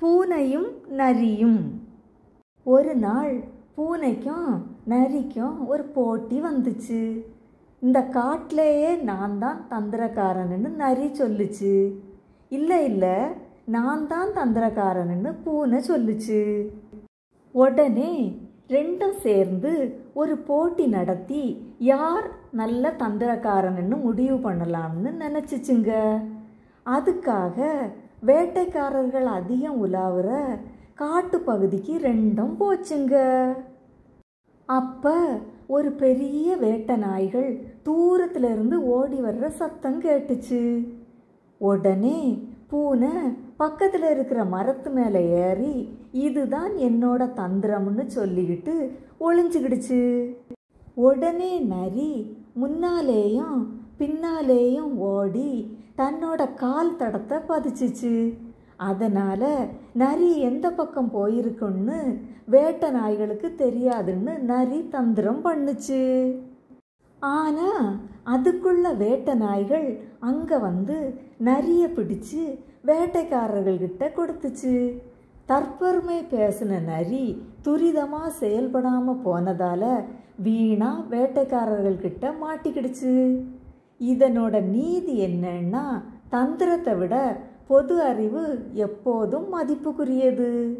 பூனையும் நரியும். ஒரு நாள் பூனைக்கும் நரிக்கும் ஒரு போட்டி வந்துச்சு. இந்த காட்டிலேயே நான் தான் தந்திரக்காரன்னு நரி சொல்லுச்சு. இல்லை இல்லை நான் தான் தந்திரக்காரன்னு பூனை சொல்லுச்சு. உடனே ரெண்டும் சேர்ந்து ஒரு போட்டி நடத்தி யார் நல்ல தந்திரக்காரன்னு முடிவு பண்ணலாம்னு நினச்சிச்சுங்க. அதுக்காக வேட்டைக்காரர்கள் அதிகம் உலாவுற காட்டு பகுதிக்கு ரெண்டும் போச்சுங்க. அப்ப ஒரு பெரிய வேட்டை நாய்கள் தூரத்துல இருந்து ஓடி வர்ற சத்தம் கேட்டுச்சு. உடனே பூனை பக்கத்தில் இருக்கிற மரத்து மேலே ஏறி இதுதான் என்னோட தந்திரம்னு சொல்லிக்கிட்டு ஒளிஞ்சுக்கிடுச்சு. உடனே நரி முன்னாலேயும் பின்னாலேயும் ஓடி தன்னோட கால் தடத்தை பதிச்சிச்சு. அதனால் நரி எந்த பக்கம் போயிருக்குன்னு வேட்டை நாய்களுக்கு தெரியாதுன்னு நரி தந்திரம் பண்ணுச்சு. ஆனால் அதுக்குள்ள வேட்டை நாய்கள் அங்கே வந்து நரியை பிடிச்சு வேட்டைக்காரர்கள்கிட்ட கொடுத்துச்சு. தற்பெருமை பேசின நரி துரிதமாக செயல்படாமல் போனதால் வீணாக வேட்டைக்காரர்கள்கிட்ட மாட்டிக்கிடுச்சு. இதனோட நீதி என்னன்னா தந்திரத்தை விட பொது அறிவு எப்போதும் மதிப்புக்குரியது.